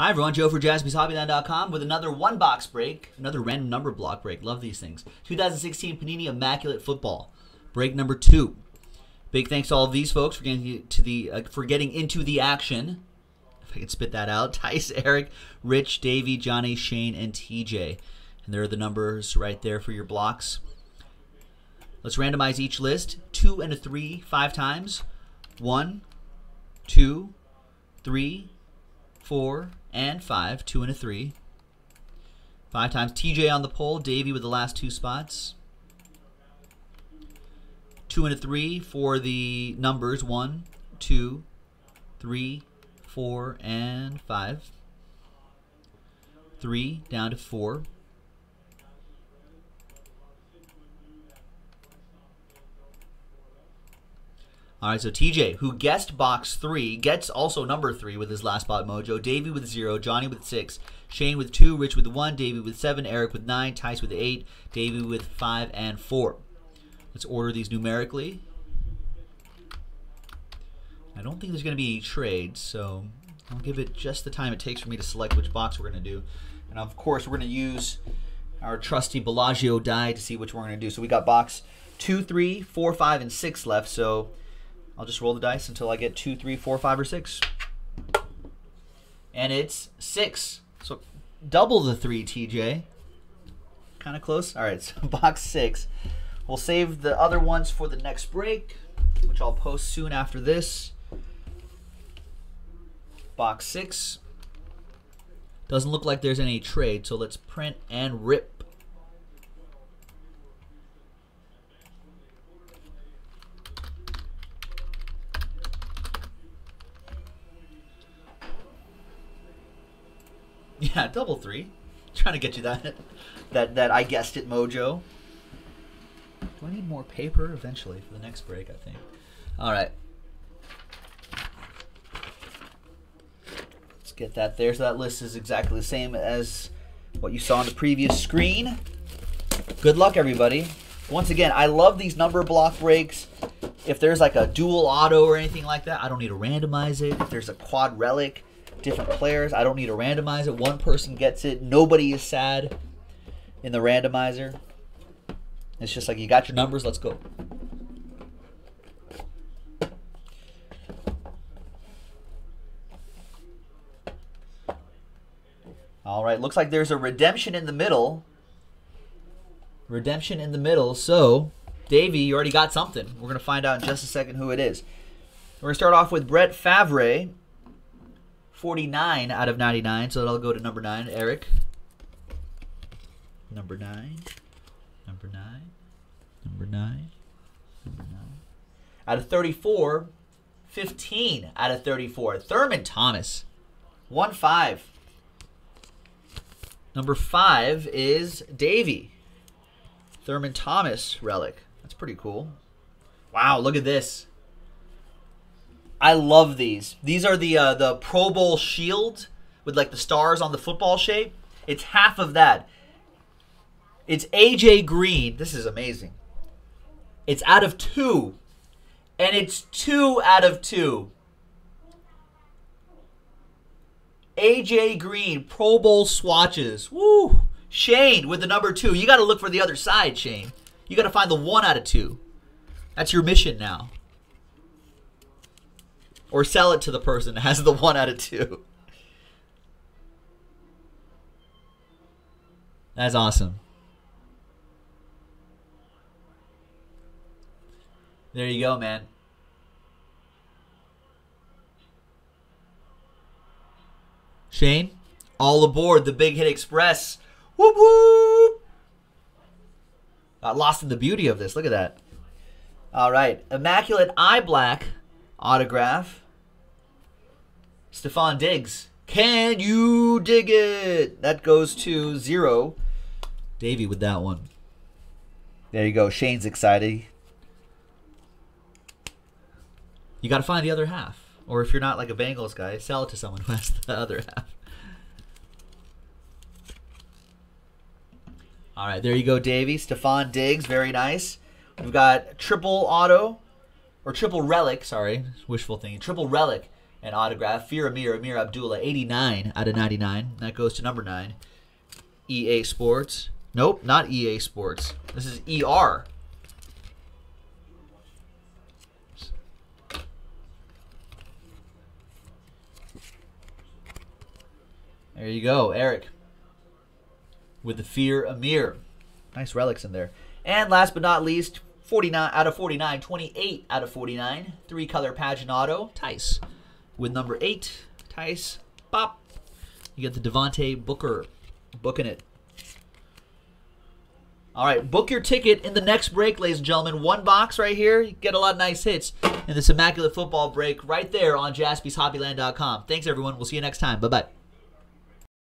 Hi everyone, Joe for JaspysHobbyland.com with another one box break, another random number block break. Love these things. 2016 Panini Immaculate Football, break number two. Big thanks to all of these folks for getting to the uh, for getting into the action. If I can spit that out, Tice, Eric, Rich, Davey, Johnny, Shane, and TJ, and there are the numbers right there for your blocks. Let's randomize each list, two and a three, five times. One, two, three, four, and five. Two and a three. Five times. TJ on the pole. Davey with the last two spots. Two and a three for the numbers. One, two, three, four, and five. Three down to four. All right, so TJ, who guessed box three, gets also number three with his last spot mojo. Davey with zero, Johnny with six, Shane with two, Rich with one, Davey with seven, Eric with nine, Tice with eight, Davey with five and four. Let's order these numerically. I don't think there's going to be any trades, so I'll give it just the time it takes for me to select which box we're going to do. And of course, we're going to use our trusty Bellagio die to see which we're going to do. So we got box two, three, four, five, and six left. So I'll just roll the dice until I get two, three, four, five, or six. And it's six. So double the three, TJ. Kind of close. All right, so box six. We'll save the other ones for the next break, which I'll post soon after this. Box six. Doesn't look like there's any trade, so let's print and rip. Yeah, double three. Trying to get you that that that I guessed it mojo. Do I need more paper eventually for the next break, I think. All right. Let's get that there. So that list is exactly the same as what you saw on the previous screen. Good luck, everybody. Once again, I love these number block breaks. If there's like a dual auto or anything like that, I don't need to randomize it. If there's a quad relic, different players. I don't need to randomize it. One person gets it. Nobody is sad in the randomizer. It's just like you got your numbers. Let's go. All right, looks like there's a redemption in the middle. Redemption in the middle. So, Davey, you already got something. We're going to find out in just a second who it is. We're going to start off with Brett Favre. 49 out of 99, so that'll go to number 9. Eric. Number 9. Number 9. Number 9. Number 9. Out of 34, 15 out of 34. Thurman Thomas. 1 5. Number 5 is Davey. Thurman Thomas relic. That's pretty cool. Wow, look at this. I love these. These are the uh, the Pro Bowl shield with like the stars on the football shape. It's half of that. It's AJ Green. This is amazing. It's out of two, and it's two out of two. AJ Green Pro Bowl swatches. Woo! Shane with the number two. You got to look for the other side, Shane. You got to find the one out of two. That's your mission now or sell it to the person that has the one out of two. That's awesome. There you go, man. Shane, all aboard the Big Hit Express. Whoop whoop! Got lost in the beauty of this. Look at that. All right, Immaculate Eye Black autograph. Stefon Diggs. Can you dig it? That goes to zero. Davey with that one. There you go. Shane's excited. You got to find the other half. Or if you're not like a Bengals guy, sell it to someone who has the other half. All right, there you go, Davey. Stefon Diggs, very nice. We've got triple auto or triple relic, sorry, wishful thinking. Triple relic, and autograph. Fear Ameer, Ameer Abdullah, 89 out of 99. That goes to number 9. EA Sports. Nope, not EA Sports. This is ER. There you go, Eric. With the Fear Ameer. Nice relics in there. And last but not least, 49 out of 49, 28 out of 49. Three color paginato, Tice. With number 8, Tice, Pop. You get the Devontae Booker booking it. All right, book your ticket in the next break, ladies and gentlemen. One box right here. You get a lot of nice hits in this Immaculate Football break right there on jaspyshobbyland.com. Thanks, everyone. We'll see you next time. Bye bye.